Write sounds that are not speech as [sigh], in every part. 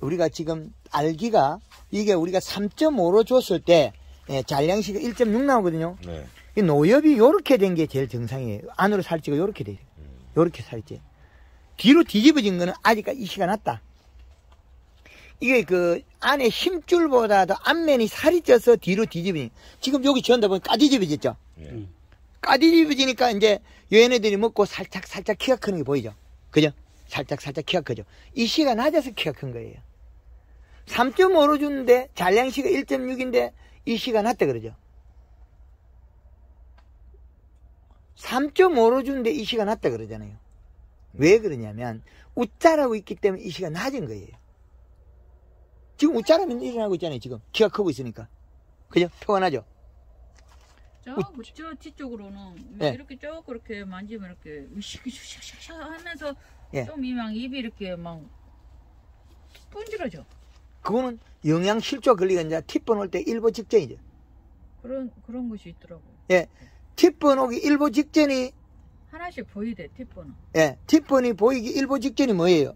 우리가 지금 알기가 이게 우리가 3.5로 줬을 때 예, 잔량시가 1.6 나오거든요. 네. 이 노엽이 요렇게 된 게 제일 정상이에요. 안으로 살찌가 요렇게 돼요. 요렇게 살찌. 뒤로 뒤집어진 거는 아직까지 이시가 났다. 이게 그 안에 힘줄보다도 앞면이 살이 쪄서 뒤로 뒤집어진. 지금 여기 지원다 보면 까뒤집어졌죠. 예. 까뒤집어지니까 이제 얘네들이 먹고 살짝 살짝 키가 크는 게 보이죠. 그죠? 살짝 살짝 키가 크죠. 이 시가 낮아서 키가 큰 거예요. 3.5로 주는데 잔량시가 1.6인데 이 시가 낮다 그러죠. 3.5로 주는데 이 시가 낮다 그러잖아요. 왜 그러냐면 웃자라고 있기 때문에 이 시가 낮은 거예요. 지금 웃자라면 일어나고 있잖아요. 지금 키가 크고 있으니까. 그죠? 표가 나죠? 저, 저 뒤쪽으로는 예. 이렇게 쭉 그렇게 만지면 이렇게 샥샥샥샥 하면서 예. 좀 이만 입이 이렇게 막 분질러져. 그거는 영양 실조 걸리가 이제 티번 올 때 일보 직전이죠. 그런 그런 것이 있더라고. 예. 티번 오기 일보 직전이 하나씩 보이대 티폰은. 예, 티폰이 보이기 일보 직전이 뭐예요?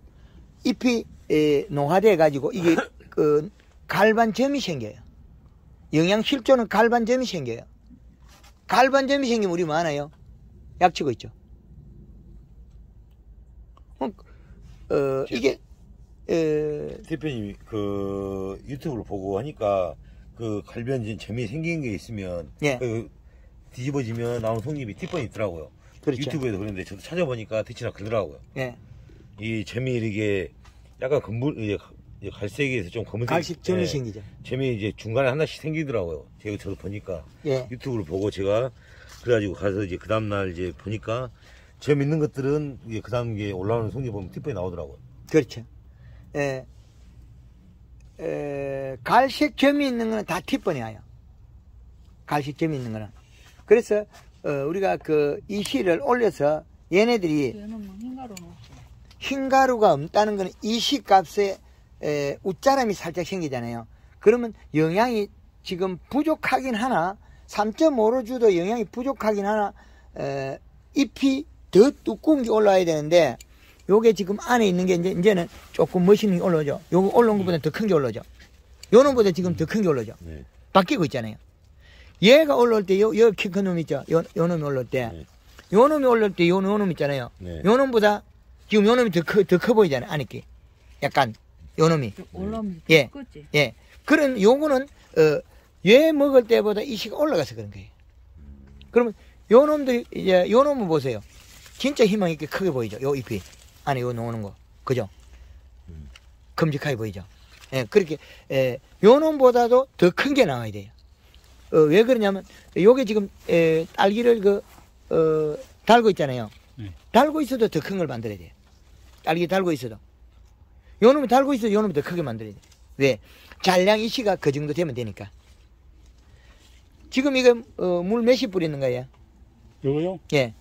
잎이 에, 노화돼 가지고 이게 [coughs] 그 갈반점이 생겨요. 영양 실조는 갈반점이 생겨요. 갈반점이 생기면 우리 뭐 하나요? 약치고 있죠. 어, 어, 이게 에, 대표님이 그 유튜브를 보고 하니까 그 갈변진 점이 생긴 게 있으면 예. 그 뒤집어지면 나오는 속잎이 티폰이 있더라고요. 그렇죠. 유튜브에도 그런데 저도 찾아보니까 대치나 그러더라고요. 예, 이 점이 이게 약간 검물 이제 이제 갈색에서 좀 검은색 갈색 점이 예, 생기죠. 점이 이제 중간에 하나씩 생기더라고요. 제가 저도 보니까 예, 유튜브를 보고 제가 그래가지고 가서 이제 그 다음 날 이제 보니까 점 있는 것들은 이게 그 다음 게 올라오는 송지 보면 티폰이 나오더라고요. 그렇죠. 에, 에, 갈색 점이 있는 거는 다 티번이 와요. 갈색 점이 있는 거는. 그래서 어, 우리가 그 이 시를 올려서 얘네들이 뭐 흰가루. 흰가루가 없다는 거는 이 시 값에 에, 웃자람이 살짝 생기잖아요. 그러면 영양이 지금 부족하긴 하나 3.5로 주도 영양이 부족하긴 하나 에, 잎이 더 두꺼운 게 올라와야 되는데 요게 지금 안에 있는 게 이제 이제는 조금 멋있는 게 올라오죠. 요거 올라온 것보다 더 큰 게 올라오죠. 요놈보다 지금 더 큰 게 올라오죠. 네. 바뀌고 있잖아요. 얘가 올라올 때, 요, 요 키 큰 놈 있죠? 요, 요 놈이 올라올 때. 네. 요 놈이 올라올 때, 요, 요놈 있잖아요. 네. 요 놈보다, 지금 요 놈이 더 커, 더 커 보이잖아요. 안에 게. 약간, 요 놈이. 올라오면 예. 끄지. 예. 그런, 요거는, 어, 얘 먹을 때보다 이 시가 올라가서 그런 거예요. 그러면, 요 놈들이, 이제, 요 놈은 보세요. 진짜 희망 있게 크게 보이죠. 요 잎이. 안에 요 나오는 거. 그죠? 큼직하게 보이죠. 예, 그렇게, 예, 요 놈보다도 더 큰 게 나와야 돼요. 어, 왜 그러냐면, 요게 지금, 에, 딸기를 그, 어, 달고 있잖아요. 네. 달고 있어도 더 큰 걸 만들어야 돼요. 딸기 달고 있어도. 요 놈이 달고 있어도 요 놈이 더 크게 만들어야 돼요. 왜? 잔량 이시가 그 정도 되면 되니까. 지금 이거, 어, 물 몇시 뿌리는 거예요? 요거요? 예.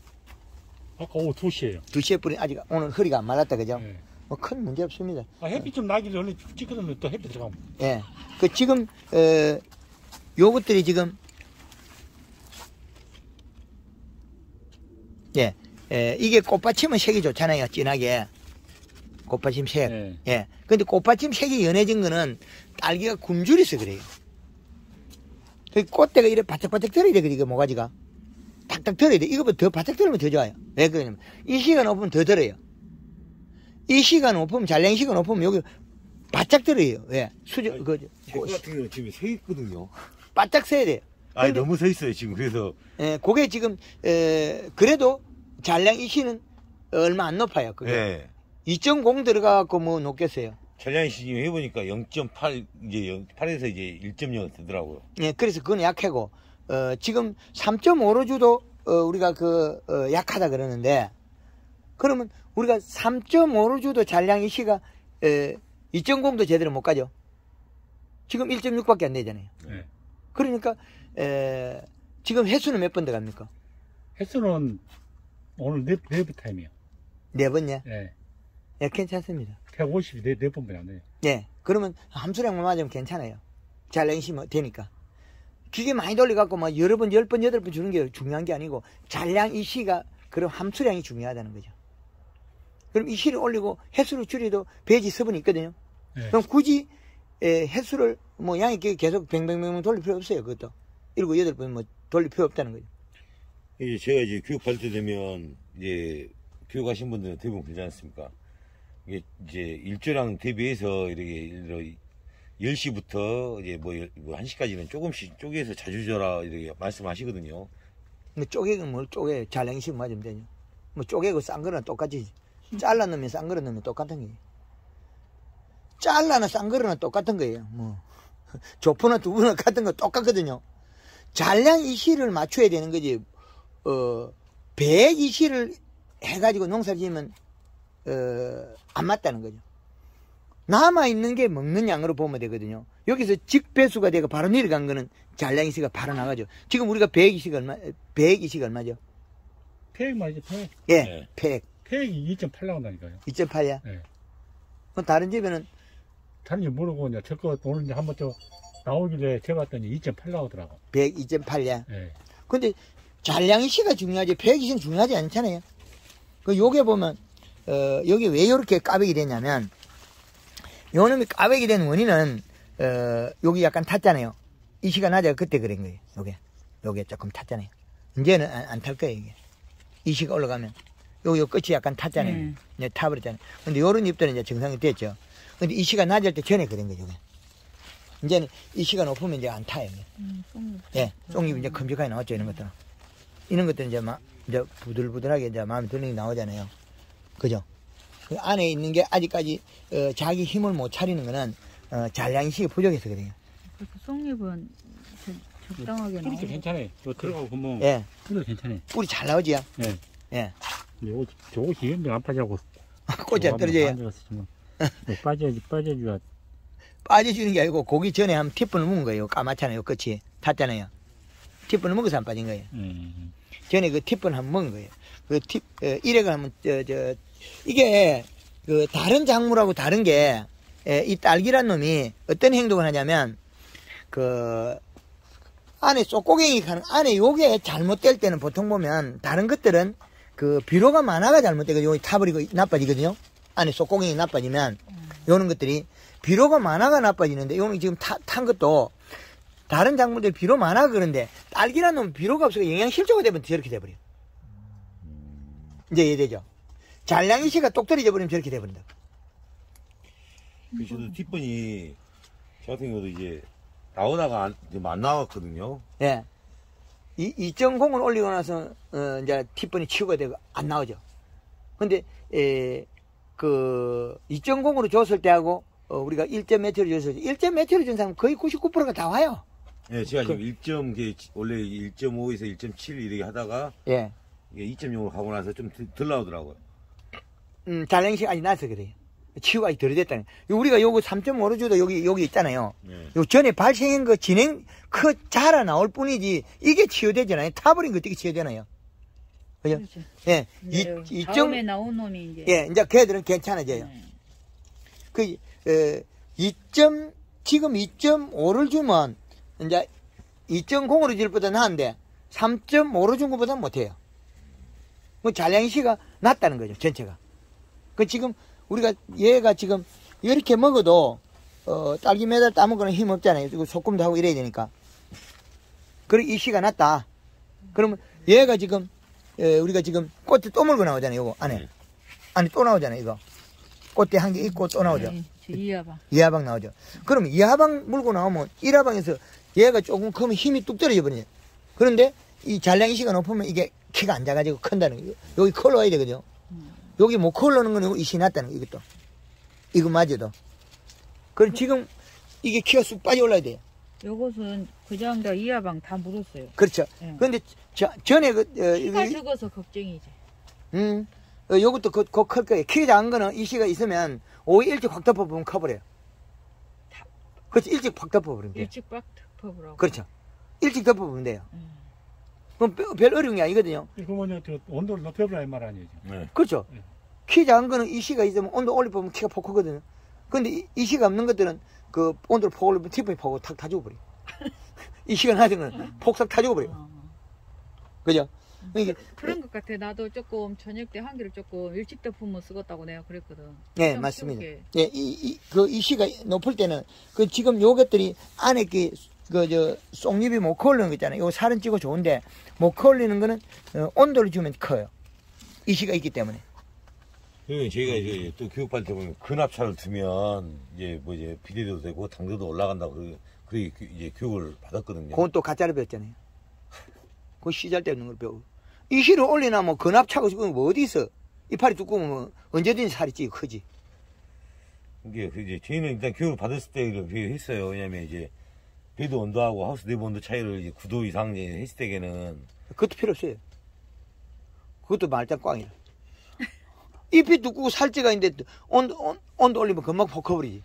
아까 오후 2시에요. 두시에 뿌리, 아직 오늘 허리가 안 말랐다, 그죠? 예. 뭐큰 문제 없습니다. 아, 햇빛 좀 나기 전에 찍거든요. 또 햇빛 들어가면. 예. 그 지금 어 요것들이 지금 예. 예, 이게 꽃받침은 색이 좋잖아요. 진하게. 꽃받침 색. 예. 예. 근데 꽃받침 색이 연해진 거는 딸기가 굶주려서 그래요. 그 꽃대가 이래 바짝바짝 들어야 돼, 이거 모가지가. 탁탁 들어야 돼. 이거보다 더 바짝 들으면 더 좋아요. 왜 그러냐면, 이 시간 높으면 더 들어요. 이 시간 높으면, 잘량 시간 높으면 여기 바짝 들어요. 왜? 수저, 아니, 그, 제 같은 경우는 지금 서 있거든요. 바짝 써야 돼요. 아니 근데- 너무 서 있어요 지금 그래서 예, 그게 지금, 에, 그래도 잔량 이시는 얼마 안 높아요. 그게. 예. 2.0 들어가갖고 뭐 높겠어요. 전량이 시즌 해보니까 0.8 이제 8에서 이제 1.0 되더라고요. 예, 그래서 그건 약하고, 어, 지금 3.5로 주도, 어, 우리가 그, 어, 약하다 그러는데, 그러면 우리가 3.5로 주도 잔량 이 시가, 에, 2.0도 제대로 못 가죠. 지금 1.6밖에 안 되잖아요. 예. 그러니까, 에, 지금 횟수는 몇 번 들어갑니까? 횟수는 오늘 네, 네번 타임이에요. 네 번이야? 예. 예, 괜찮습니다. 150이 네, 네 번밖에 안 돼요. 예. 그러면 함수량만 맞으면 괜찮아요. 잘 냉시면 되니까. 기계 많이 돌려갖고 막 여러 번, 열 번, 여덟 번 주는 게 중요한 게 아니고 잔량 이 시가 그럼 함수량이 중요하다는 거죠. 그럼 이 시를 올리고 횟수를 줄여도 배지 서분이 있거든요. 네. 그럼 굳이 에, 횟수를 뭐 양이 계속 뱅뱅뱅 돌릴 필요 없어요. 그것도 일곱 여덟 번 뭐 돌릴 필요 없다는 거죠. 이제 제가 이제 교육 받을 때 되면 이제 교육하신 분들은 대부분 그러지 않습니까? 이게 이제 일조랑 대비해서 이렇게 예를 들어 10시부터 이제 뭐, 열- 뭐 1시까지는 조금씩 쪼개서 자주 줘라 이렇게 말씀하시거든요. 뭐 쪼개는 뭘 쪼개 잘량식 맞으면 되죠. 뭐 쪼개고 싼 거는 똑같이 잘라 넣으면 싼 거를 넣으면 똑같은 거예요. 잘라나 싼 거는 똑같은 거예요. 뭐 [laughs] 조포나 두부나 같은 거 똑같거든요. 잘량 이시를 맞춰야 되는 거지. 어, 120시를 해가지고 농사를 지으면 어, 안 맞다는 거죠. 남아 있는 게 먹는 양으로 보면 되거든요. 여기서 직배수가 되고 바로 내려간 거는 잘량이시가 바로 나가죠. 지금 우리가 120이 얼마, 120이 얼마죠? 폐액 말이죠, 폐액. 예, 네. 100, 폐액이 2.8 나온다니까요. 2.8야. 네. 그럼 다른 집에는 다른 집 모르고 이제 저거 오늘 이제 한번 저 나오길래 재봤더니 2.8 나오더라고. 100, 2.8야. 예. 근데 잘량이시가 중요하지 120은 중요하지 않잖아요. 그 요게 보면 어, 여기 왜 이렇게 까백이 됐냐면 요 놈이 까백이 된 원인은 어, 여기 약간 탔잖아요. 이 시가 낮아 그때 그런 거예요. 요게 요게 조금 탔잖아요. 이제는 안 탈 거예요 이게. 이 시가 올라가면 요, 요 끝이 약간 탔잖아요. 음. 이제 타버렸잖아요. 근데 요런 잎들은 이제 정상이 됐죠. 근데 이 시가 낮을 때 전에 그런 거죠. 요게. 이제는 이 시가 높으면 이제 안 타요. 이게. 음, 좀 예, 쫑잎이 이제 큼직하게 나왔죠, 이런 것들은. 이런 것들은 이제 막, 이제 부들부들하게 이제 마음에 드는 게 나오잖아요. 그죠? 그 안에 있는 게 아직까지, 어, 자기 힘을 못 차리는 거는, 어, 잔량식이 부족해서 그래요. 송잎은 저- 적당하게 뿌리도 나오고 괜찮아요. 저 들어가고 보면 예, 뿌리도 괜찮아요. 뿌리 잘 나오지요? 예. 예. 요거 저거 기름이 안 빠져고 [laughs] 꽃이 안 떨어져요. 빠져야지 빠져줘야 빠져주는 게 아니고, 고기 전에 한 티분을 먹은 거예요. 까맣잖아요, 끝이. 탔잖아요. 티분을 먹어서 안 빠진 거예요. 음. 전에 그 팁은 한번 먹은 거예요. 그 팁, 어, 일회가 하면, 저, 저, 이게, 그, 다른 작물하고 다른 게, 에, 이 딸기란 놈이 어떤 행동을 하냐면, 그, 안에 쏙고갱이 가는, 안에 요게 잘못될 때는 보통 보면, 다른 것들은 그, 비료가 많아가 잘못되고, 여기 타버리고 나빠지거든요? 안에 쏙고갱이 나빠지면, 요런 것들이, 비료가 많아가 나빠지는데, 요는 지금 타, 탄 것도, 다른 작물들 비료 많아 그런데 딸기란 놈은 비료가 없어서 영양 실조가 되면 저렇게 돼버려. 요 이제 이해되죠? 잘량이 씨가 똑 떨어져 버리면 저렇게 돼버린다. 그 저도 뒷번이 저 같은 경우도 이제 나오다가 안, 지금 안 나왔거든요. 예. 이 2.0을 올리고 나서 어, 이제 팁번이 치우가 되고 안 나오죠. 근데 에, 그 2.0으로 줬을 때하고 어, 우리가 1점 매트를 줬을 때 1점 매트를 준 사람 거의 99%가 다 와요. 네, 제가 지금 1점, 게 원래 1.5에서 1.7 이렇게 하다가 예. 이게 2.0으로 가고 나서 좀덜 나오더라고요. 음, 씨가 아직 나서 그래요. 치유가 아직 덜 됐다는. 우리가 요거 3.5로 줘도 여기 여기 있잖아요. 네. 요 전에 발생한 거 진행 그 자라 나올 뿐이지 이게 치유되잖아요. 타버린 거 어떻게 치유되나요? 그죠? 그렇죠. 예, 이제 이, 이 다음에 점, 나온 놈이 이제 예, 이제 걔들은 괜찮아져요. 네. 그, 에, 2점, 지금 2.5를 주면, 이제 2.0으로 줄 보다 나은데, 3.5로 준 것보다 못해요. 뭐, 잔량시가 낮다는 거죠, 전체가. 그 지금, 우리가, 얘가 지금, 이렇게 먹어도, 어, 딸기 매달 따먹거나 힘 없잖아요. 이거 소금도 하고 이래야 되니까. 그리고 이 씨가 낮다. 그러면 얘가 지금, 에, 우리가 지금 꽃이 또 물고 나오잖아요, 요거 안에. 네. 안에 또 나오잖아요, 이거. 꽃대 한 개 있고 또 나오죠. 네, 저 이하방 이하방 나오죠. 그럼 이하방 물고 나오면 1하방에서 얘가 조금 크면 힘이 뚝 떨어져 버리죠. 그런데 이 잔량이 시가 높으면 이게 키가 안 작아지고 큰다는 거예요. 여기 컬 와야 되거든요. 여기 못 컬러는 거는 이시 났다는 거 이것도. 이거 맞아도. 그럼 지금 이게 키가 쑥 빠져 올라야 돼요. 요것은 그냥 다 이하방 다 물었어요. 그렇죠. 예. 그런데 저, 전에 그, 어, 키가 이거- 적어서 걱정이지. 음, 어, 요것도 곧, 곧클 거예요. 키 작은 거는 이 시가 있으면 오히 일찍 확 덮어보면 커버려요. 그렇지, 일찍 확 덮어버리면 돼요. 일찍 빡 덮어보라고. 그렇죠. 일찍 덮어보면 돼요. 음. 그럼 별- 별 어려운 게 아니거든요. 이거 뭐냐 저 온도를 높여보라 이 말 아니에요. 지금. 네. 그렇죠. 네. 키 작은 거는 이 시가 있으면 온도 올려보면 키가 폭 크거든요. 근데 이, 이 시가 없는 것들은 그 온도를 폭 올리면 티프니 폭을 탁 다 죽어버려. [laughs] 이 시가 낮은 거는 폭삭 다 죽어버려. 어. 그죠? 이게 그런 것 같아. 나도 조금 저녁 때 한기를 조금 일찍 덮으면 쓰겠다고 내가 그랬거든. 예, 좀 맞습니다. 예, 이, 이, 그, 이시가 높을 때는, 그, 지금 요것들이 안에 그, 그, 저, 쏙잎이 못 커올리는 거 있잖아요. 요 살은 찌고 좋은데, 못 커올리는 거는, 어, 온도를 주면 커요. 이시가 있기 때문에. 그리고 저희가 이제 또 교육받을 때 보면 근압차를 두면 이제 뭐 이제 비대도 되고 당도도 올라간다고 그 그렇게 그 이제 교육을 받았거든요. 그건 또 가짜를 배웠잖아요. 그 시절 때 있는 걸 배우고. 이시를 올리나 뭐 근압 차고 지금 뭐 어디 있어? 이파리 두꺼우면 뭐 언제든지 살이 찌고 크지. 이게 그 이제 저희는 일단 교육을 받았을 때 이렇게 했어요. 왜냐면 이제 배도 온도하고 하우스 내부 온도 차이를 이제 9도 이상 이제 했을 때에는 그것도 필요 없어요. 그것도 말짱 꽝이야. 잎이 두껍고 살찌가 있는데 온도, 온, 온도 올리면 금방 퍼커버리지.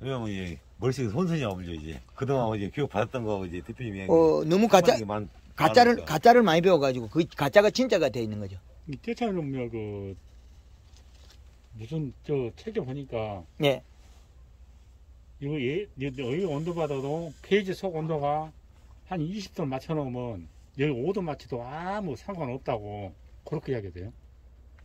왜냐면 이제 머릿속에 혼선이 오죠 이제 그동안 이제 교육 받았던 거 이제 대표님이 어, 너무 가짜, 많, 가짜를, 많으니까. 가짜를 많이 배워가지고 그 가짜가 진짜가 돼 있는 거죠. 이 때차는 뭐그 무슨 저 책에 보니까 예. 이거 예, 여기 온도 받아도 배지 속 온도가 한 20도 맞춰놓으면 여기 5도 맞춰도 아무 상관없다고 그렇게 이야기 돼요.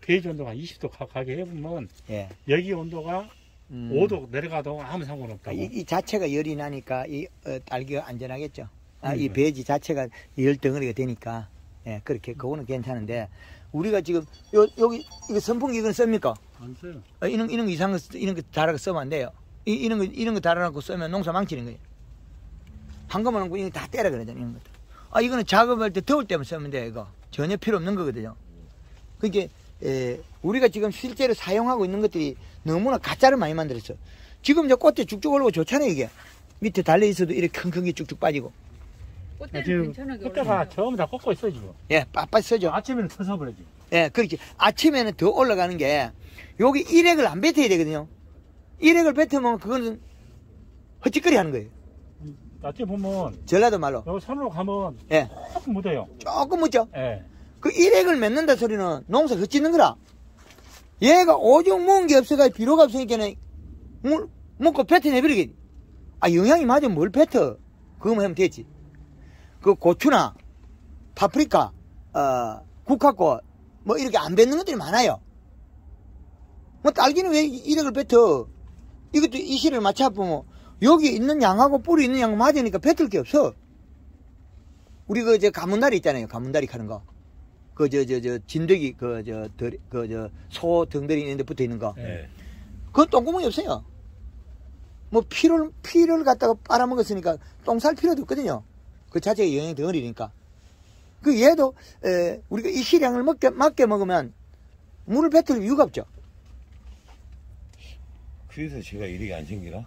배지 온도가 20도 가, 가게 해보면 예. 여기 온도가 음. 5도 내려가도 아무 아, 상관없다고. 이, 이 자체가 열이 나니까 이 어, 딸기가 안전하겠죠. 아, 이 음. 배지 자체가 열 덩어리가 되니까 예 그렇게 그거는 괜찮은데 우리가 지금 요 여기 이거 선풍기 이건 씁니까? 안 써요. 어, 이런 이런 거 이상한 거 이런 거 달아서 쓰면 안 돼요. 이, 이런 거 이런 거 달아놓고 쓰면 농사 망치는 거예요. 한꺼번에 놓고 이거 다 때려 그러잖아요. 이런 것들. 아 이거는 작업할 때 더울 때만 쓰면 돼 이거 전혀 필요 없는 거거든요. 그게 에, 우리가 지금 실제로 사용하고 있는 것들이 너무나 가짜를 많이 만들었어. 지금 저 꽃에 쭉쭉 올라오고 좋잖아요 이게 밑에 달려 있어도 이렇게 킁킁이 쭉쭉 빠지고 꽃대는 그때가 올라가요. 전부 다 꺾고 있어 지금. 예 빳빳 써죠. 아침에는 터서 버려지. 예, 그렇지. 아침에는 더 올라가는 게, 여기 일액을 안 뱉어야 되거든요. 일액을 뱉으면 그거는 헛짓거리 하는 거예요. 아침에 보면 전라도 말로. 여기 산으로 가면 예, 조금 묻어요. 조금 묻죠? 예. 그 일액을 맺는다 소리는 농사 헛짓는 거라. 얘가 오죽 먹은 게 없어가지고 비료가 없으니까는, 물, 먹고 뱉어내버리겠지. 아, 영양이 맞으면 뭘 뱉어? 그거만 하면 되지. 그 고추나, 파프리카, 어, 국화꽃, 뭐 이렇게 안 뱉는 것들이 많아요. 뭐 딸기는 왜 일액을 뱉어? 이것도 이시를 맞춰보면 여기 있는 양하고 뿌리 있는 양 맞으니까 뱉을 게 없어. 우리 그저 가문다리 있잖아요. 가문다리 하는 거. 그 저 저 저 진드기 그 저 그 저 소 등들이 있는데 붙어 있는 거. 네. 그건 똥구멍이 없어요. 뭐 피를 피를 갖다가 빨아먹었으니까 똥 살 필요도 없거든요. 그 자체가 영양이 덩어리니까. 그 얘도 에, 우리가 이 시량을 먹게 맞게 먹으면 물을 뱉을 이유가 없죠. 그래서 제가 일액이 안 생기나?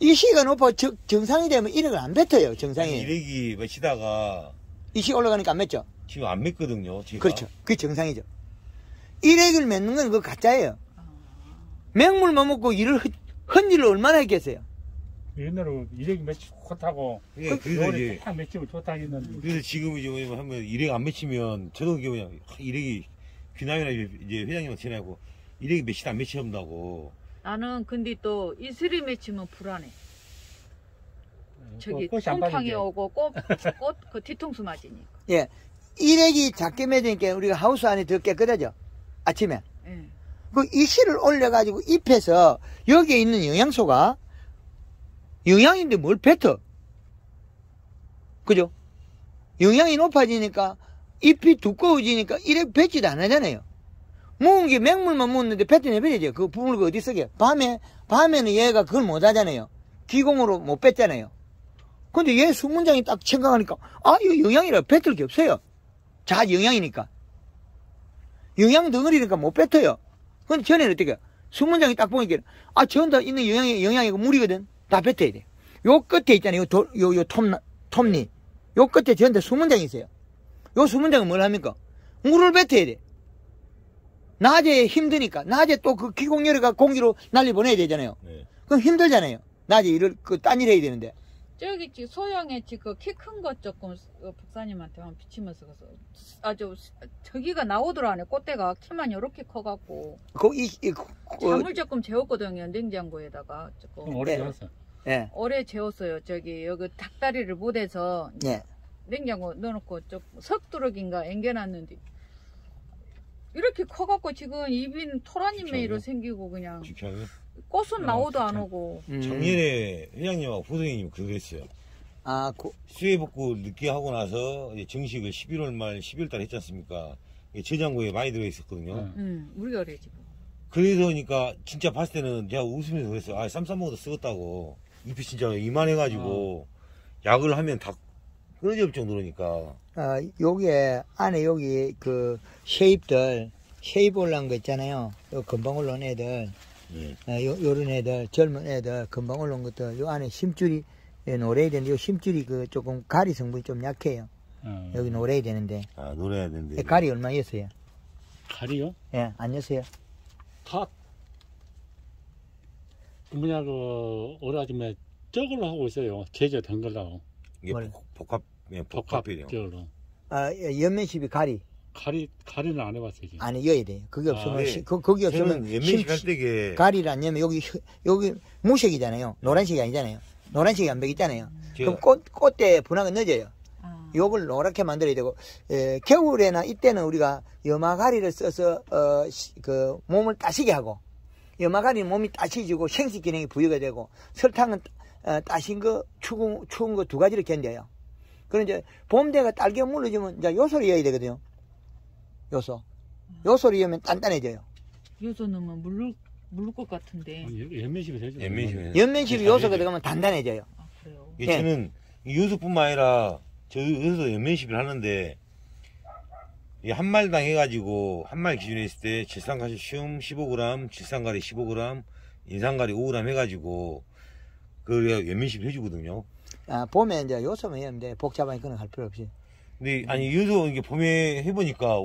이 시가 높아 정, 정상이 되면 일액을 안 뱉어요. 정상이 일액이 마치다가 이 시가 올라가니까 안 맺죠. 지금 안 맺거든요. 제가. 그렇죠. 그게 정상이죠. 일액을 맺는 건 그거 가짜예요. 아, 맹물만 먹고 일을 헌- 헌일을 얼마나 했겠어요. 옛날에 일액이 맺히 좋다고. 예, 그래서 이제 딱 맺히면 좋다 했는데. 그래서 지금 이제 뭐냐면 하면 일액 안 맺히면 저도 그게 뭐냐 일액이 귀남이나 이제 회장님한테 전화하고 일액이 며칠 안 맺힌다고 나는 근데 또 이슬이 맺히면 불안해. 저기 꽃이 안 받는데. 오고 꽃, 꽃, 그 뒤통수 맞으니까. 예. 일액이 작게 맺으니까 우리가 하우스 안이 더 깨끗하죠. 아침에. 예. 그 이실을 올려가지고 잎에서 여기에 있는 영양소가 영양인데 뭘 뱉어? 그죠? 영양이 높아지니까 잎이 두꺼워지니까 일액 뱉지도 안 하잖아요. 먹은 게 맹물만 먹는데 뱉어내버리죠. 그 부분을 그 어디 쓰게. 밤에, 밤에는 얘가 그걸 못 하잖아요. 기공으로 못 뺐잖아요. 근데 얘 수문장이 딱 생각하니까, 아, 이거 영양이라 뱉을 게 없어요. 자, 영양이니까. 영양 덩어리니까 못 뱉어요. 근데 전에는 어떻게, 수문장이 딱 보니까, 아, 전 다 있는 영양이, 영양이고 물이거든. 다 뱉어야 돼. 요 끝에 있잖아요. 요, 도, 요, 요 톱, 톱니. 요 끝에 전다 수문장이 있어요. 요 수문장은 뭘 합니까? 물을 뱉어야 돼. 낮에 힘드니까, 낮에 또 그 기공열애가 공기로 난리 보내야 되잖아요. 네. 그럼 힘들잖아요. 낮에 일을, 그, 딴 일 해야 되는데. 저기 지 소형의 지금 키큰 것 조금 어, 박사님한테만 비치면서 가서 아주 저기가 나오더라네 꽃대가 키만 요렇게 커갖고 그, 이, 이, 그, 잠을 조금 재웠거든요 냉장고에다가 좀 조금 오래 네. 되었어. 예, 오래 재웠어요 저기 여기 닭다리를 못해서 예. 냉장고 넣어놓고 좀 석두럭인가 앵겨놨는데 이렇게 커갖고 지금 입인 토라님 메이로 그쵸. 생기고 그냥 직장이 꽃은 어, 나오도 안. 오고 음. 작년에 회장님하고 부동님이 그랬어요. 아, 고, 수해 복구 늦게 하고 나서 이제 정식을 11월 말 12월 달에 했지 않습니까? 이게 저장고에 많이 들어 있었거든요. 응. 응 우리가 그래 지금 그래서니까 진짜 봤을 때는 제가 웃으면서 그랬어요. 아, 쌈 싸 먹어도 쓰겠다고. 잎이 진짜 이만해가지고 약을 하면 다 끊어질 정도로니까. 아, 요게, 안에 여기 그 쉐입들, 쉐입 올라온 거 있잖아요. 요 금방 올라온 애들, 예. 아, 요, 요런 애들, 젊은 애들, 금방 올라온 것들, 요 안에 심줄이 예, 노래야 되는데, 요 심줄이 그 조금 가리 성분이 좀 약해요. 어. 여기 노래야 되는데. 아, 노래해야 되는데. 예, 가리 얼마였어요? 가리요? 예, 안 였어요? 다 뭐냐 그 오라짐에 저걸로 하고 있어요. 제조 된 걸로 이게 뭘? 복- 복합, 예, 복합 복합이래요. 저걸로 아, 예, 연면십이 가리 가리 가리는 안 해봤어요. 지금. 안에 여야 돼요. 그게 없으면, 네. 시- 그, 거기 없으면, 저는 연면식 심- 할 때게 가리를 안 넣으면 여기, 혀- 여기 무색이잖아요. 노란색이 아니잖아요. 노란색이 안 배있잖아요. 제가 그럼 꽃, 꽃대 분화가 늦어요. 아. 요걸 노랗게 만들어야 되고, 에, 겨울에나 이때는 우리가 염화가리를 써서, 어, 시- 그, 몸을 따시게 하고, 염화가리는 몸이 따시지고 생식 기능이 부여가 되고, 설탕은, 어, 따신 거, 추운, 추운 거 두 가지를 견뎌요. 그럼 이제, 봄대가 딸기가 물러지면, 이제 요소를 이어야 되거든요. 요소. 요소를 이으면 단단해져요. 요소 넣으면 물을 물을 것 같은데 연면식이 되죠. 연면십이 요소가 들어가면 단단해져요. 아 그래요 예. 저는 이 요소뿐만 아니라 저 여기서 연면식을 하는데 이한 말당 해가지고 한 말 기준에 있을 때 질산가시 슘 15g, 질산가리 15g, 인산가리 5g 해가지고 그래야 연면식을 해주거든요. 아, 봄에 이제 요소만 이으면 돼. 복잡하게 그런 거할 필요 없이. 근데 아니 요소 이게 봄에 해보니까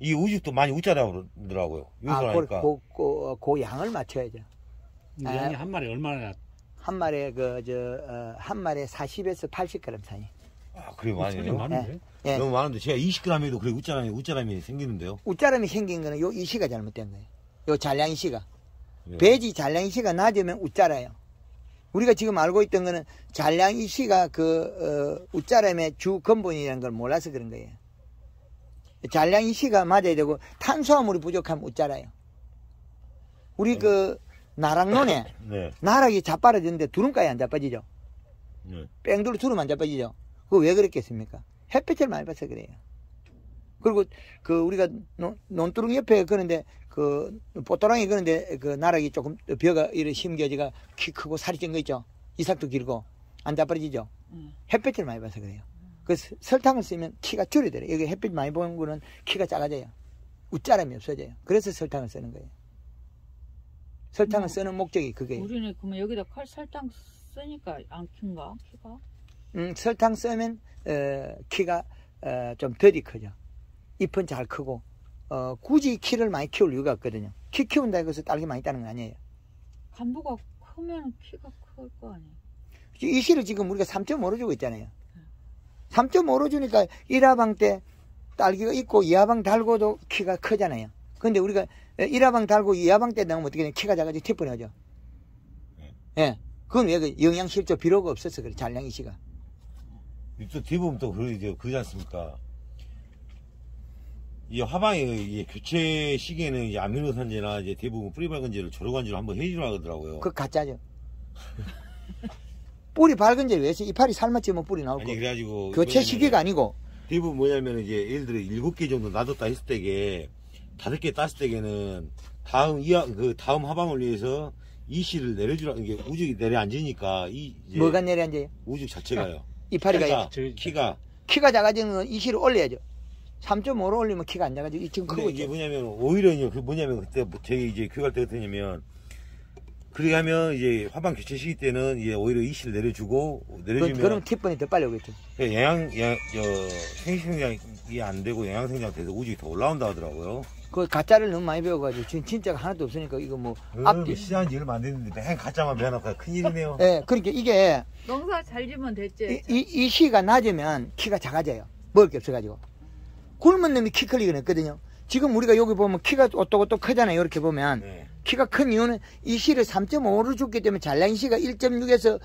이 우죽도 많이 웃자라 그러더라고요. 아, 그, 요소라니까. 그, 그, 그 양을 맞춰야죠. 양이 한 마리 얼마나 한 마리에 그, 저, 어, 한 마리에 40에서 80g 사이. 아 그래 많이 많이. 많은데? 예. 너무 많은데 제가 20g 해도 그래 웃자람이 웃자람이 생기는데요. 웃자람이 생긴 거는 요 이시가 잘못된 거예요. 요 잔량 이시가. 예. 배지 잔량 이시가 낮으면 웃자라요. 우리가 지금 알고 있던 거는 잔량 이시가 그, 어, 웃자람의 주 근본이라는 걸 몰라서 그런 거예요. 잔량이 시가 맞아야 되고 탄수화물이 부족하면 웃자라요. 우리 그, 나락론에 [laughs] 네. 나락이 자빠져지는데 두름까지 안 자빠지죠. 네. 뺑돌 두름 안 자빠지죠. 그거 왜 그랬겠습니까? 햇빛을 많이 봐서 그래요. 그리고 그 우리가 논, 논두렁 옆에 그런데 그 보따랑이 그런데 그 나락이 조금 벼가 이렇게 심겨지가 키 크고 살이 찐 거 있죠. 이삭도 길고 안 자빠지죠. 응. 햇빛을 많이 봐서 그래요. 그 스- 설탕을 쓰면 키가 줄어들어요. 여기 햇빛 많이 보는 거는 키가 작아져요. 웃자람이 없어져요. 그래서 설탕을 쓰는 거예요. 설탕을 뭐, 쓰는 목적이 그게요. 우리는 그러면 여기다 칼 설탕 쓰니까 안 큰가 키가 음, 설탕 쓰면 어, 키가 어, 좀 더디 크죠. 잎은 잘 크고 어, 굳이 키를 많이 키울 이유가 없거든요. 키 키운다고 해서 딸기 많이 따는 거 아니에요. 간부가 크면 키가 클 거 아니에요 이 시를 지금 우리가 3.5로 주고 있잖아요. 3.5로 주니까 1화방 때 딸기가 있고 2화방 달고도 키가 크잖아요. 근데 우리가 1화방 달고 2화방 때 넣으면 어떻게 되냐 키가 작아지고 티분하죠. 예. 그건 왜그 영양실조 필요가 없어서 그래 잔량이 씨가. 또 대부분 또 그러죠. 그러지 않습니까? 이 화방의 이 교체 시기에는 이제 아미노산제나 이제 대부분 뿌리 밝은제를 조로관제로 한번 해주라 그러더라고요. 그 가짜죠. [laughs] 뿌리 밝은 제 왜서 이파리 삶았지면 뿌리 나올 아니 거. 그래가지고 교체 시기가 아니고 대부분 뭐냐면 이제 예를 들어 일곱 개 정도 놔뒀다 했을 때게 다섯 개 땄을 때게는 다음 이그 다음 화방을 위해서 이 씨를 내려주라 이게 우죽이 내려앉으니까 이 이제 뭐가 내려앉아요? 우죽 자체가요. 이파리가 키가, 키가 키가 작아지는 건 이시를 올려야죠. 3.5로 올리면 키가 안 작아지고 이 지금 크고 이게. 뭐냐면 오히려 이제 그 뭐냐면 그때 뭐 제가 이제 교육할 때 어떠냐면 그렇게 하면 이제 화방 교체 시기 때는 이제 오히려 이 씨를 내려주고 그, 내려주면 그러면 티분이 더 빨리 오겠죠. 영양 영, 저 생식생장이 안 되고 영양생장 돼서 우죽이 더 올라온다 하더라고요. 그 가짜를 너무 많이 배워가지고 지금 진짜가 하나도 없으니까 이거 뭐 앞뒤. 시장한 지 얼마 안 됐는데 맨 가짜만 배워놓고 큰일이네요. 예, 그러니까 이게 농사 잘 지면 됐지 이, 이, 이 시가 낮으면 키가 작아져요. 먹을 게 없어가지고. 굶은 놈이 키 클릭은 했거든요. 지금 우리가 여기 보면 키가 오똑오똑 크잖아요. 이렇게 보면. 네. 키가 큰 이유는 이 시를 3.5로 줬기 때문에 잘난 시가 1.6에서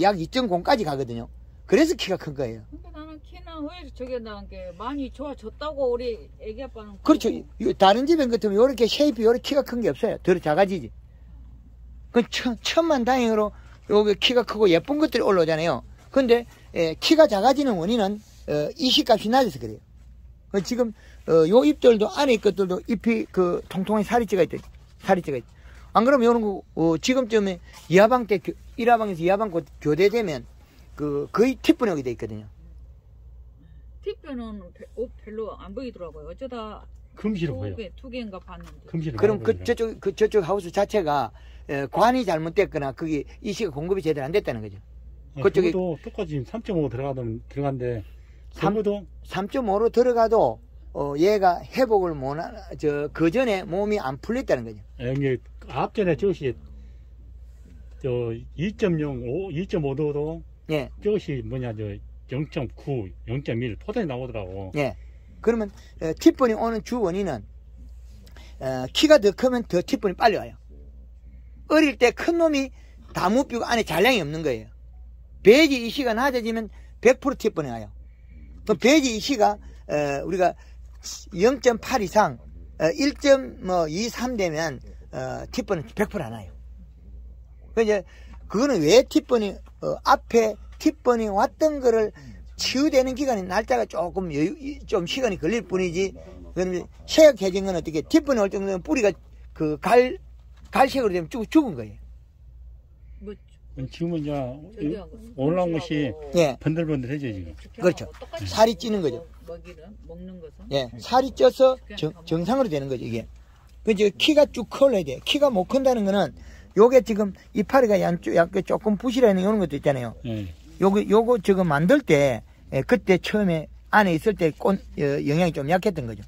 약 2.0까지 가거든요. 그래서 키가 큰 거예요. 근데 나는 키는 왜 저게 나온 게 많이 좋아졌다고 우리 애기 아빠는 그렇죠. 요- 다른 집엔 같으면 요렇게 새잎이 요렇게 키가 큰 게 없어요. 더 작아지지. 그 천, 천만 다행으로 요게 키가 크고 예쁜 것들이 올라오잖아요. 근데 에, 키가 작아지는 원인은 어, EC값이 낮아서 그래요. 그 지금 어, 요 잎들도 안에 있 것들도 잎이 그 통통하게 살이 찌가 있대. 살이 찌가 있. 안 그러면 요런 거 어, 지금쯤에 2화방 때 교, 1화방에서 2화방 곧 교대되면 그 거의 오게 돼 있거든요. 배- 옷 별로 안 보이더라고요. 어쩌다 금시로 두 보여. 개, 두 개인가 봤는데. 금시로 그럼 그 보이더라고요. 저쪽 그 저쪽 하우스 자체가 에, 관이 잘못됐거나 그게 이시가 공급이 제대로 안 됐다는 거죠. 어, 그쪽에- 그것도 똑같이 지금 3.5 들어가던 들어간데 삼- 전부도 3.5로 들어가도 어, 얘가 회복을 못 하 저 그 전에 몸이 안 풀렸다는 거죠. 이게 앞전에 저것이 저 2.05, 2.5도도 예, 저것이 뭐냐 저 0.9, 0.1 포단이 나오더라고. 예. 그러면 어, 티폰이 오는 주 원인은 어, 키가 더 크면 더 티폰이 빨리 와요. 어릴 때 큰 놈이 다무비고 안에 잔량이 없는 거예요. 배지 이시가 낮아지면 100% 티폰이 와요. 그 배지 이시가 어, 우리가 0.8 이상 어, 1.23 되면 어, 티폰은 100%안 와요. 그 이제 그거는 왜 티폰이 어, 앞에 티폰이 왔던 거를 치유되는 기간이 날짜가 조금 여유, 좀 시간이 걸릴 뿐이지. 그러면 쇠약해진 건 어떻게 티폰이 올 정도면 뿌리가 그 갈 갈색으로 되면 죽, 죽은 거예요. 뭐 지금은 이제 올라온 것이 예, 번들번들해져 지금. 그렇죠. 똑같이 살이 찌는 거죠. 먹이는 먹는 것은. 예, 살이 쪄서 정, 정상으로 되는 거죠, 이게. 그 이제 키가 쭉 커야 돼. 키가 못 큰다는 거는 요게 지금 이파리가 양쪽 약간 조금 부실해 있는 이런 것도 있잖아요. 예. 요거 요거 지금 만들 때 예, 그때 처음에 안에 있을 때 꽃, 어, 영향이 좀 약했던 거죠.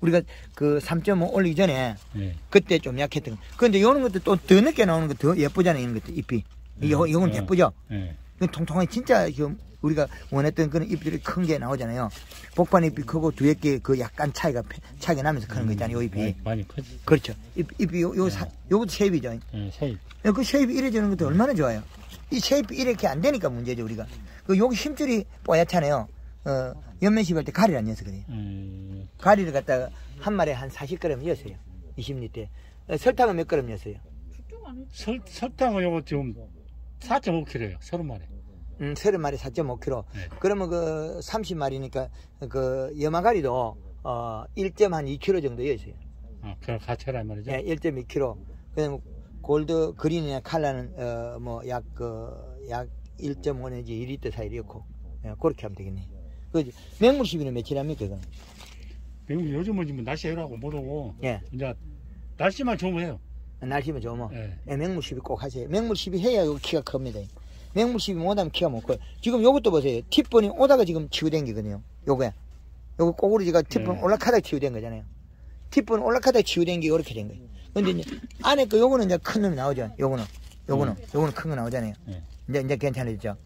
우리가 그 3.5 올리기 전에 예. 그때 좀 약했던 거. 그런데 요런 것도 또 더 늦게 나오는 거 더 예쁘잖아요, 이런 것도 잎이. 이거 이건 예. 예쁘죠. 예. 그 통통하게 진짜 지금 우리가 원했던 그런 잎들이 큰 게 나오잖아요. 복판 잎이 크고 두 개가 약간 차이가 패- 차이가 나면서 크는 거 있잖아요, 요 잎이. 많이, 많이 크지. 그렇죠. 잎, 잎이 요, 요 사, 요것도 새잎이죠. 예, 새잎. 그 새잎이 이래지는 것도 얼마나 좋아요. 이 새잎이 이렇게 안 되니까 문제죠, 우리가. 그 여기 힘줄이 뽀얗잖아요. 어, 엽면시비 할 때 가리를 안 넣어서 그래요. 예. 가리를 갖다가 한 말에 한 40g 넣었어요. 20리터. 어, 설탕은 몇 그램 넣었어요? 설, 설탕은 요거 지금 4.5kg예요. 서른 말이. 음, 30마리 4.5kg. 네. 그러면 그 30마리니까 그 염화가리도 어, 1.2kg 정도 넣었어요. 아, 그걸 하란 말이죠. 예, 1.2kg. 그다음 골드 그린이나 칼라는 어, 뭐약 그약 1.5 내지 2리터 사이 넣고 예, 그렇게 하면 되겠네. 그 맹물 시비는 며칠 합니까, 그건? 미국 요즘은 지금 날씨 해라고 못 오고 예, 이제 날씨만 좋으면 해요. 날씨면 좋으면 예. 예, 맹물 시비 꼭 하세요. 맹물 시비 해야 요 키가 큽니다. 맹물 시비 못하면 키가 못 커요. 지금 요것도 보세요. 팁번이 오다가 지금 치유된 게거든요. 요거야. 요거 꼬구리지가 팁번 네. 올라가다 치유된 거잖아요. 팁번 올라가다 치유된 게 이렇게 된 거예요. 근데 이제 안에 거 요거는 이제 큰 놈이 나오죠. 요거는. 요거는. 요거는 큰 거 나오잖아요. 네. 이제, 이제 괜찮아졌죠.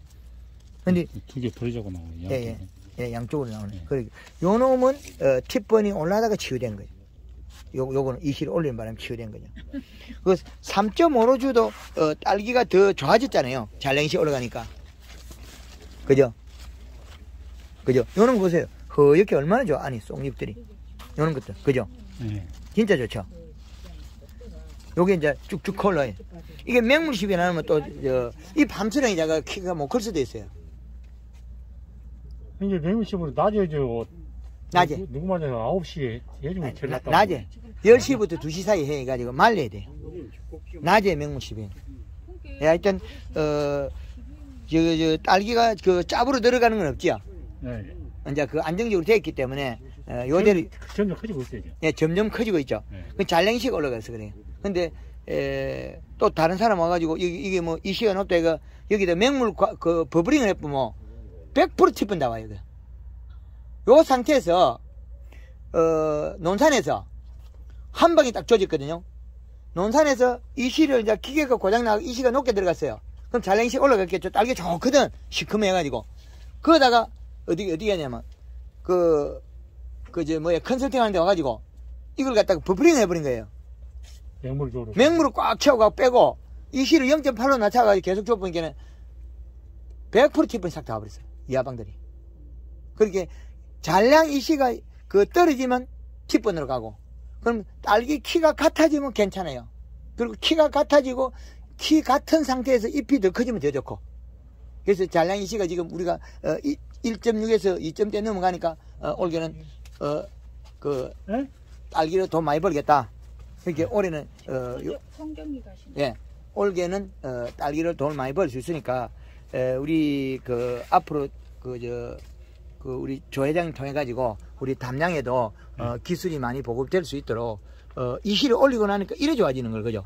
근데, 두 개 버리자고 나오고. 예, 예. 예, 양쪽으로 나오네. 네. 그래. 요 놈은, 어, 팁번이 올라다가 치유된 거예요. 요, 요거는 이시를 올리는 바람에 치유된 거죠. 그 3.5로 주도, 어, 딸기가 더 좋아졌잖아요. 잘냉시 올라가니까. 그죠? 그죠? 거 보세요. 허옇게 얼마나 좋아. 아니, 쏙잎들이. 요런 것들. 그죠? 예. 진짜 좋죠. 요게 이제 쭉쭉 컬러요. 이게 맹물십이 나면 또, 저, 이 밤수령이 자가 키가 못 클 수도 있어요. 이제 매물십으로 낮에 저 낮에. 누구, 말이야 9시에 해주면 아니, 제일 나- 낫다고. 낮에 10시부터 2시 사이 해가지고 말려야 돼요. 낮에 맹물십이. 예, 하여튼 어, 저, 저 딸기가 그 짭으로 들어가는 건 없지요. 예. 이제 그 안정적으로 되어 있기 때문에 어, 요대로 점점 커지고 있어요. 예, 점점 커지고 있죠. 예. 그 잘냉식 올라가서 그래요. 근데 에, 또 다른 사람 와가지고 이게, 이게 뭐 이 시간 없다 이거 여기다 맹물 과- 그 버블링을 해보면 100% 티분 나와요. 이거. 요 상태에서 어, 논산에서 한 방이 딱 조졌거든요. 논산에서 이 시를 이제 기계가 고장 나고 이 시가 높게 들어갔어요. 그럼 잘냉식 올라갔겠죠. 딸기 좋거든. 시커매가지고. 그러다가 어디 어디 가냐면 그 그저 뭐야 컨설팅 하는 데 와가지고 이걸 갖다가 버블링 해버린 거예요. 맹물 쪽으로. 맹물을 꽉 채워가고 빼고 이 시를 0.8로 낮춰가지고 계속 줘보니까는 100% 티분이 싹다 와버렸어요. 이 야방들이. 그렇게 잔량 이시가 그 떨어지면 티번으로 가고 그럼 딸기 키가 같아지면 괜찮아요. 그리고 키가 같아지고 키 같은 상태에서 잎이 더 커지면 더 좋고. 그래서 잔량 이시가 지금 우리가 어, 1.6에서 2점대 넘어가니까 어, 올해는 어, 그 예? 딸기로 돈 많이 벌겠다. 이렇게 올해는 어, 성경이 예, 올해는 어, 딸기를 돈 많이 벌 수 있으니까 에, 우리 그 앞으로 그 저 그 우리 조 회장 통해 가지고 우리 담양에도 어, 기술이 많이 보급될 수 있도록 어, 이 시를 올리고 나니까 이래 좋아지는 걸 그죠?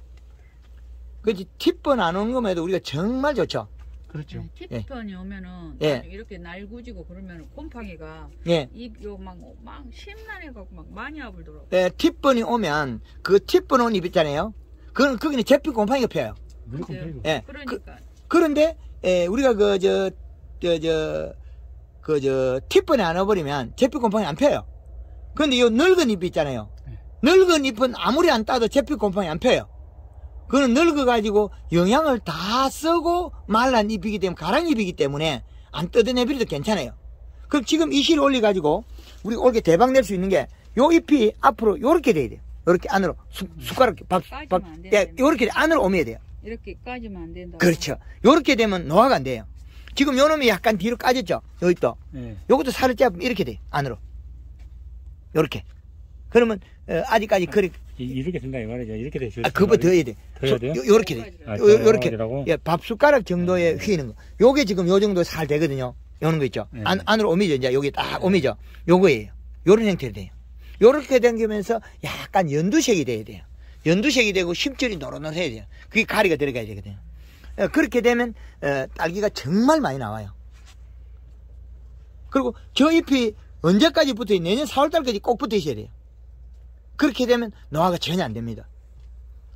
그지 팁번 안 오는 것만 해도 우리가 정말 좋죠. 그렇죠. 티펀이 오면은 예. 나중에 이렇게 날구지고 그러면 곰팡이가 예. 입요막막 심란해갖고 막 많이 아불더라고. 에, 팁번이 오면 그 팁번 온 잎 있잖아요. 그건 거기는 제피 곰팡이가 펴요. 되고. 예. 그, 그러니까 그 런데 에, 우리가 그 저 저저 그저 팁번에 안 와버리면 제피 곰팡이 안 펴요. 근데 요 늙은 잎 있잖아요. 네. 늙은 잎은 아무리 안 따도 제피 곰팡이 안 펴요. 그거는 늙어가지고 영양을 다 쓰고 말란 잎이기 때문에 가랑 잎이기 때문에 안 뜯어내버려도 괜찮아요. 그럼 지금 이 실을 올려가지고 우리가 올게 대박 낼 수 있는 게 요 잎이 앞으로 요렇게 돼야 돼요. 요렇게 안으로 숟, 숟가락 밥, 밥, 예. 요렇게 안으로 오면 돼요. 이렇게 까지면 안 된다. 그렇죠. 요렇게 되면 노화가 안 돼요. 지금 요 놈이 약간 뒤로 까졌죠? 여기 또. 예. 요것도 살을 째면 이렇게 돼. 안으로. 요렇게. 그러면, 어, 아직까지 그리, 이- 이렇게 된다 이 말이죠. 이렇게 되죠. 아, 그거 더 해야 돼. 더 해야 돼요? 요, 요렇게 돼. 아, 요. 라고 예, 밥 숟가락 정도에 휘는 거. 요게 지금 요 정도 살 되거든요. 요런 거 있죠. 네. 안, 안으로 오미죠. 이제 여기 딱 오미죠. 요거예요. 요런 형태로 돼요. 요렇게 당기면서 약간 연두색이 돼야 돼요. 연두색이 되고 심줄이 노릇노릇해야 돼요. 그게 가리가 들어가야 되거든요. 어, 그렇게 되면 어, 딸기가 정말 많이 나와요. 그리고 저 잎이 언제까지 붙어 있 내년 4월달까지 꼭 붙어 있어야 돼요. 그렇게 되면 노화가 전혀 안 됩니다.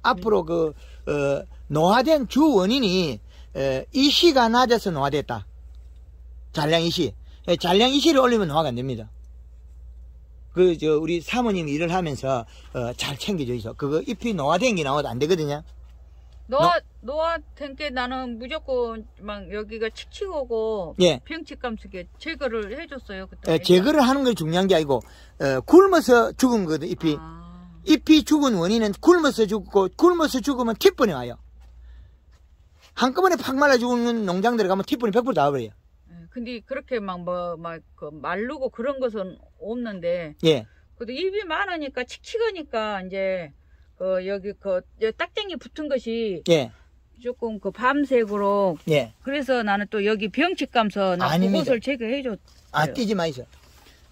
앞으로 그 어, 노화된 주 원인이 에, 이시가 낮아서 노화됐다. 잔량 이시. 에, 잔량 이시를 올리면 노화가 안 됩니다. 그 저 우리 사모님이 일을 하면서 어, 잘 챙겨줘 있어. 그거 잎이 노화된 게 나와도 안 되거든요. 노아 노아 된게 나는 무조건 막 여기가 칙칙하고 예. 병치감 쓰게 제거를 해줬어요 그때. 에, 제거를 하는 게 중요한 게 아니고 어, 굶어서 죽은 거거든 잎이. 아, 잎이 죽은 원인은 굶어서 죽고 굶어서 죽으면 티번이 와요. 한꺼번에 팍 말라 죽는 농장들에 가면 티번이 100% 나와버려요. 예, 근데 그렇게 막 뭐 막그 마르고 그런 것은 없는데 예. 그래도 입이 많으니까 칙칙하니까 이제 그 여기 그 딱쟁이 붙은 것이 예. 조금 그 밤색으로 예. 그래서 나는 또 여기 병치 감서 나 아닙니다. 그것을 제거해 줬. 아, 뛰지 마이소.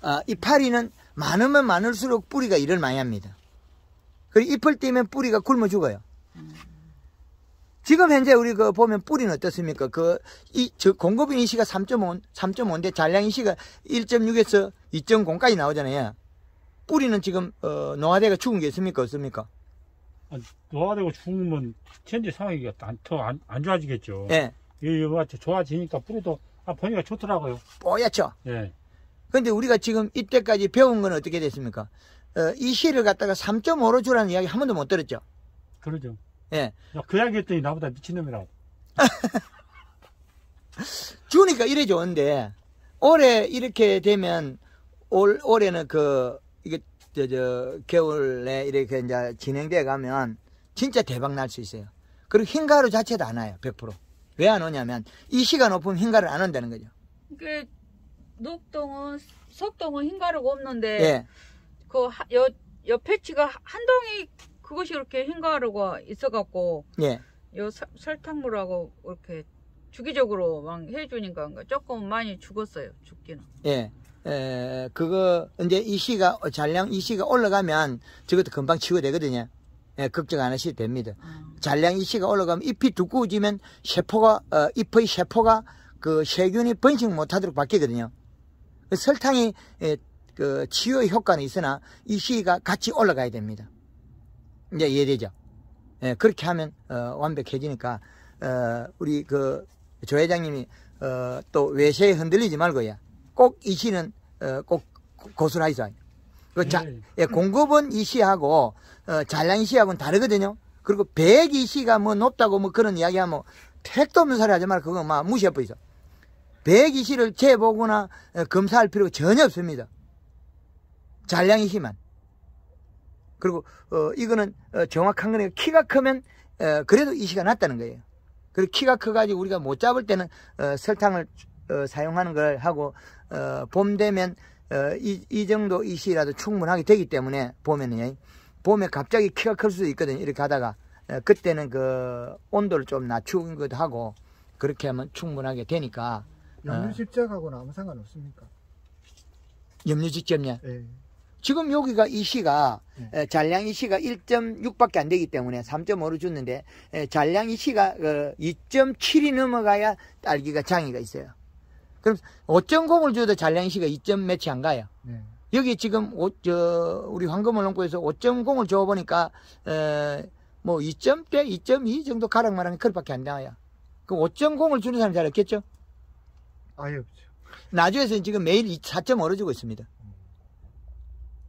아, 이 파리는 많으면 많을수록 뿌리가 일을 많이 합니다. 그리고 잎을 띄면 뿌리가 굶어 죽어요. 지금 현재 우리 그 보면 뿌리는 어떻습니까? 그, 이, 저, 공급인 이시가 3.5, 3.5인데 잔량 이시가 1.6에서 2.0까지 나오잖아요. 뿌리는 지금, 어, 노화대가 죽은 게 있습니까? 없습니까? 아, 노화되고 죽으면 현재 상황이 더안 안 좋아지겠죠. 예. 이거 좋아지니까 뿌리도 아 보니까 좋더라고요. 뽀얗죠? 예. 근데 우리가 지금 이때까지 배운 건 어떻게 됐습니까? 어, 이 시를 갖다가 3.5로 주라는 이야기 한 번도 못 들었죠? 그러죠. 예. 야, 그 이야기 했더니 나보다 미친놈이라고. [laughs] 주니까 이래 좋은데 올해 이렇게 되면 올 올해는 그 저 저 겨울에 이렇게 이제 진행돼 가면 진짜 대박 날 수 있어요. 그리고 흰가루 자체도 안 와요. 100%. 왜 안 오냐면 이 시가 높으면 흰가루를 안 온다는 거죠. 그 녹동은 석동은 흰가루가 없는데 예. 그여 옆에치가 한 동이 그것이 이렇게 흰가루가 있어갖고 예. 요 설- 설탕물하고 이렇게 주기적으로 막 해주니까 조금 많이 죽었어요 죽기는. 예. 에, 그거, 이제 이 시가, 잔량 이 시가 올라가면 저것도 금방 치유되거든요. 예, 걱정 안 하셔도 됩니다. 아, 잔량 이 시가 올라가면 잎이 두꺼워지면 세포가, 어, 잎의 세포가 그 세균이 번식 못하도록 바뀌거든요. 그 설탕이, 에, 그 치유의 효과는 있으나 이 시가 같이 올라가야 됩니다. 이제 이해되죠? 예, 그렇게 하면, 어, 완벽해지니까, 어, 우리 그, 조 회장님이, 어, 또 외세에 흔들리지 말고요. 꼭 이 시는, 어, 꼭 고수하이소. 그 자, 예. 예, 공급은 이 시하고, 어, 잔량 이 시하고는 다르거든요. 그리고 백이 시가 뭐 높다고 뭐 그런 이야기 하면 택도 없는 소리 하지 말고 그거 막 무시해 버리죠. 배기시를 재보거나 어, 검사할 필요가 전혀 없습니다. 잔량이 시만. 그리고 어, 이거는 어, 정확한 거는 키가 크면 어, 그래도 이 시가 낫다는 거예요. 그리고 키가 커가지고 우리가 못 잡을 때는 어, 설탕을 어, 사용하는 걸 하고 어, 봄 되면 어, 이, 이 정도 이시라도 충분하게 되기 때문에 보면은 봄에 갑자기 키가 클 수도 있거든요. 이렇게 하다가 어, 그때는 그 온도를 좀 낮추는 것도 하고 그렇게 하면 충분하게 되니까 염류집적하고는 아무 상관 없습니까? 염류 직접냐. 예. 지금 여기가 이 시가 네. 에, 잔량 이 시가 1.6밖에 안 되기 때문에 3.5로 줬는데 에, 잔량 이 시가 어, 2.7이 넘어가야 딸기가 장이가 있어요. 그럼 5.0을 줘도 잔량 이 시가 2점 몇이 안 가요. 네. 여기 지금 오, 저 우리 황금을 농구에서 5.0을 줘보니까 에, 뭐 2점대, 2.2 정도 가락마랑 그렇게밖에 안 나와요. 그 5.0을 주는 사람 잘 없겠죠? 아예 없죠. 나주에서는 지금 매일 4.5로 주고 있습니다.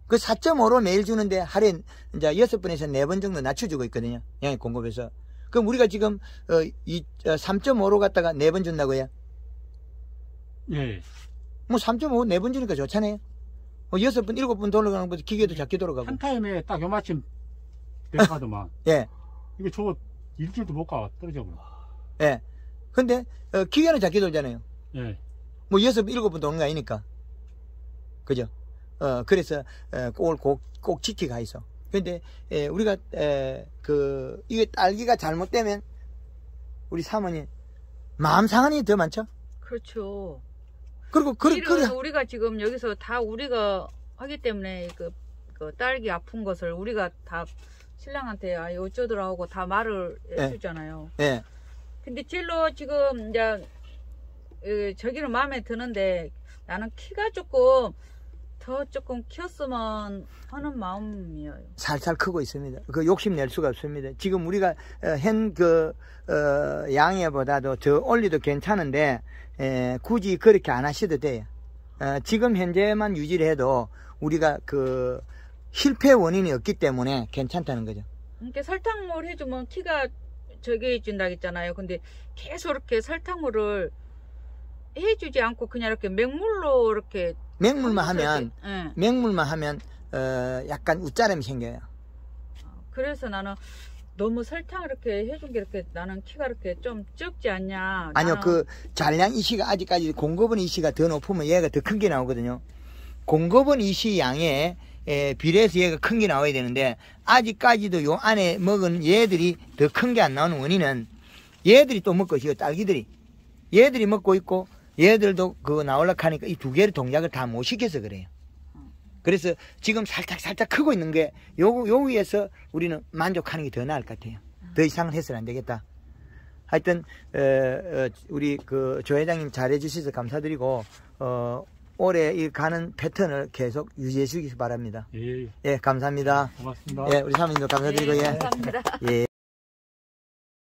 그 4.5로 매일 주는데 하루에 이제 6번에서 4번 정도 낮춰주고 있거든요. 양의 공급에서. 그럼 우리가 지금, 어, 이, 3.5로 갔다가 4번 준다고요? 예. 뭐 3.5, 4번 주니까 좋잖아요. 뭐 6번, 7번 돌아가는 것도 기계도 작게 돌아가고. 한 타임에 딱 요마침 내려가더만. [laughs] 예, 이거 저거 일주일도 못 가. 떨어져 버려. 예. 근데, 어, 기계는 작게 돌잖아요. 예. 뭐 6번, 7번 도는 거 아니니까. 그죠? 어, 그래서, 어, 그걸 꼭, 꼭 지키가 있어. 근데, 에, 우리가, 에, 그, 이게 딸기가 잘못되면, 우리 사모님, 마음 상한이 더 많죠? 그렇죠. 그리고, 그래, 일은 그래. 우리가 지금 여기서 다 우리가 하기 때문에 그, 그 딸기 아픈 것을 우리가 다 신랑한테 아 어쩌더라 하고 다 말을 예. 해주잖아요. 예. 근데 찔로 지금 이제 어, 저기는 마음에 드는데 나는 키가 조금 더 조금 키웠으면 하는 마음이에요. 살살 크고 있습니다. 그 욕심 낼 수가 없습니다. 지금 우리가 어, 현그 어, 양해보다도 더 올리도 괜찮은데 에, 굳이 그렇게 안 하셔도 돼요. 어, 지금 현재만 유지를 해도 우리가 그 실패 원인이 없기 때문에 괜찮다는 거죠. 이렇게 설탕물 해주면 키가 저기 해준다 했잖아요. 근데 계속 이렇게 설탕물을 해주지 않고 그냥 이렇게 맹물로 이렇게 맹물만 하면 예. 맹물만 하면 어, 약간 웃자람이 생겨요. 그래서 나는 너무 설탕 이렇게 해준 게 이렇게 나는 키가 이렇게 좀 적지 않냐. 아니요, 그 잔량 이시가 아직까지 공급은 이시가 더 높으면 얘가 더 큰 게 나오거든요. 공급은 이시 양에 에, 비례해서 얘가 큰 게 나와야 되는데 아직까지도 요 안에 먹은 얘들이 더 큰 게 안 나오는 원인은 얘들이 또 먹고 있어요, 딸기들이. 얘들이 먹고 있고 얘들도 그거 나오려고 하니까 이 두 개의 동작을 다 못 시켜서 그래요. 그래서 지금 살짝 살짝 크고 있는 게 요, 요 위에서 우리는 만족하는 게 더 나을 것 같아요. 더 이상은 해서는 안 되겠다. 하여튼 어, 어, 우리 그 조 회장님 잘해 주셔서 감사드리고 어, 올해 이 가는 패턴을 계속 유지해 주시기 바랍니다. 예. 예, 감사합니다. 고맙습니다. 예, 우리 사모님도 감사드리고 예, 예. 감사합니다. 예.